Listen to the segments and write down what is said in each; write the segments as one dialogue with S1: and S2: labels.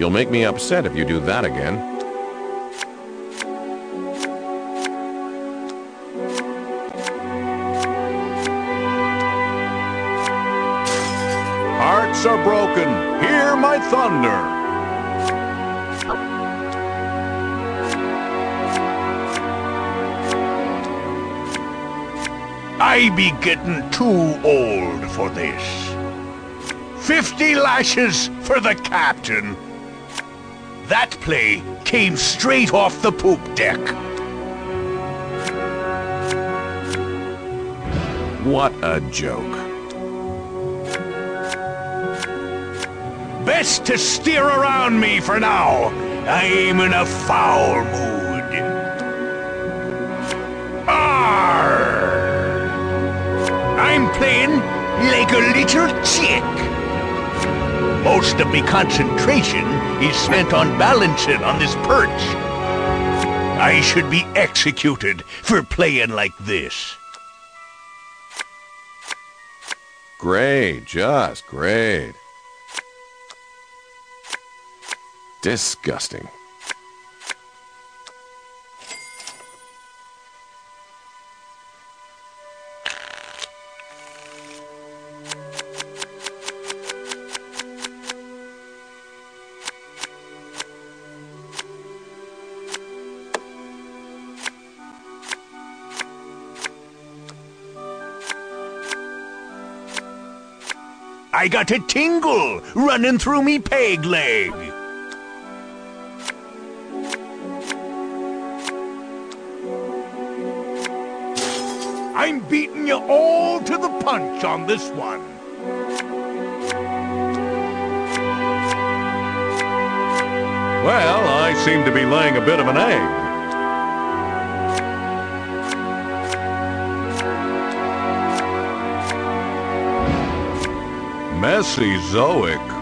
S1: You'll make me upset if you do that again.
S2: Hearts are broken. Hear my thunder. I be getting too old for this. Fifty lashes for the captain. That play came straight off the poop deck.
S1: What a joke.
S2: Best to steer around me for now. I'm in a foul mood. Arr! I'm playing like a little chick. Most of me concentration is spent on balancing on this perch. I should be executed for playing like this.
S1: Great, just great. Disgusting.
S2: I got a tingle running through me peg leg. I'm beating you all to the punch on this one.
S1: Well, I seem to be laying a bit of an egg. Mesozoic.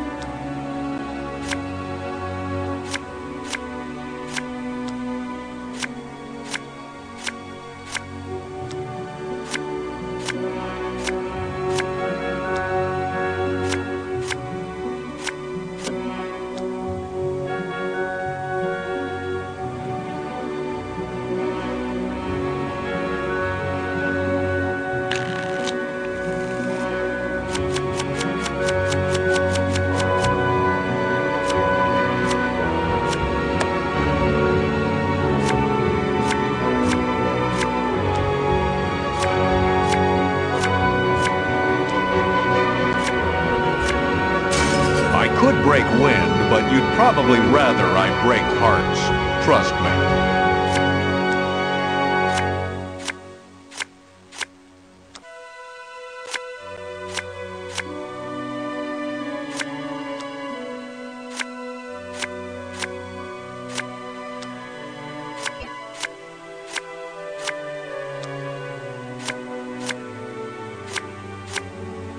S1: Break wind, but you'd probably rather I break hearts. Trust me.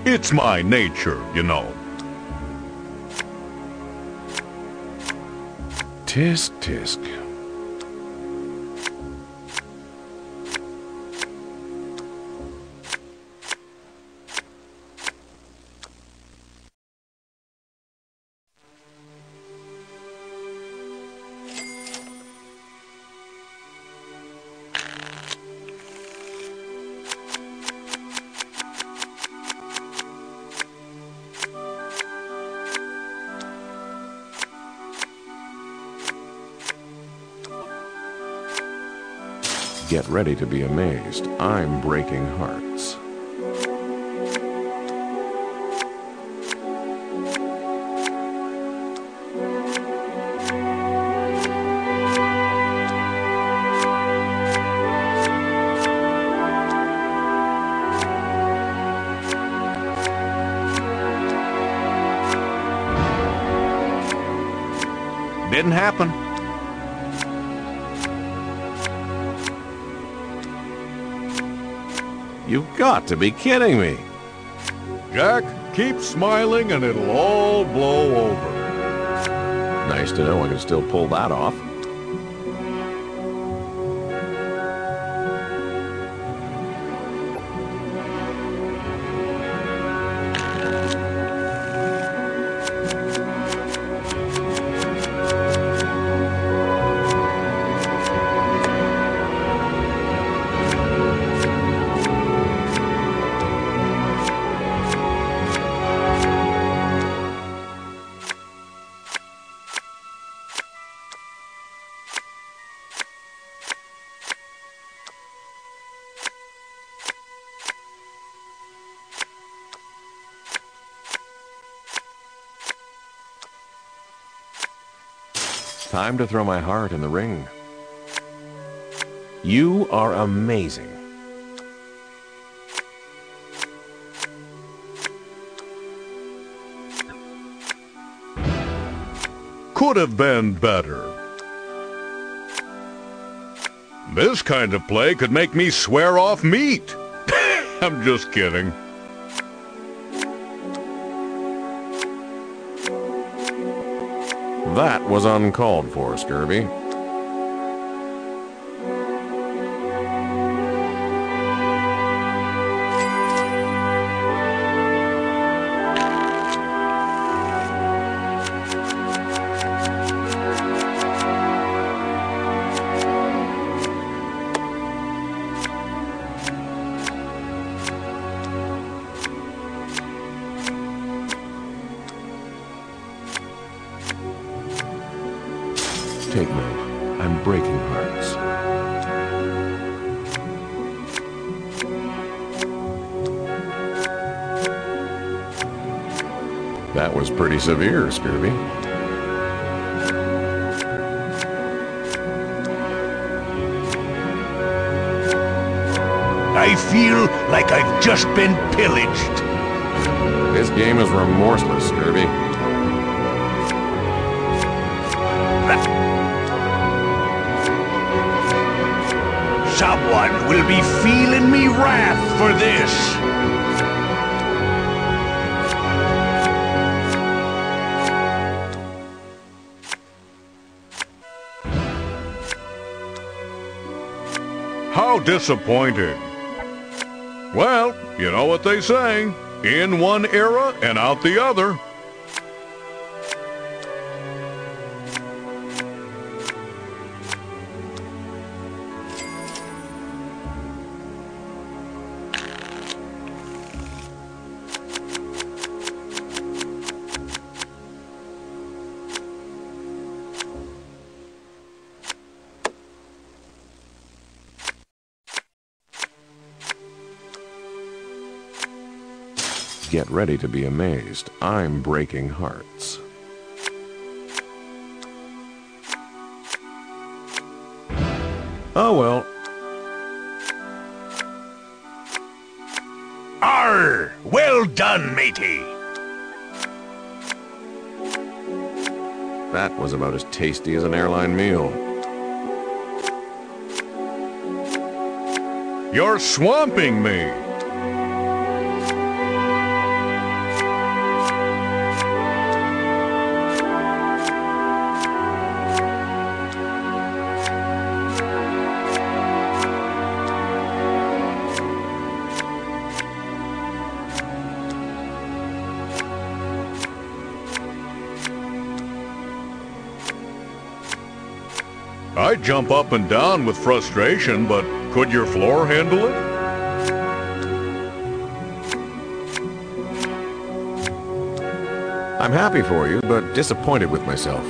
S2: It's my nature, you know.
S1: Tisk, tisk. Get ready to be amazed. I'm breaking hearts.
S2: Didn't happen.
S1: You've got to be kidding me.
S2: Jack, keep smiling and it'll all blow over.
S1: Nice to know I can still pull that off.
S3: Time to throw my heart in the ring. You are amazing.
S1: Could have been better. This kind of play could make me swear off meat. I'm just kidding.
S3: That was uncalled for, Scurvy. Take note. I'm breaking hearts. That was pretty severe, Scurvy.
S2: I feel like I've just been pillaged.
S3: This game is remorseless, Scurvy.
S2: Someone will be feeling me wrath for this.
S1: How disappointing. Well, you know what they say. In one era and out the other.
S3: Get ready to be amazed. I'm breaking hearts. Oh well,
S2: Arr! Well done, matey.
S3: that was about as tasty as an airline meal.
S1: You're swamping me. I jump up and down with frustration, but could your floor handle it?
S3: I'm happy for you, but disappointed with myself.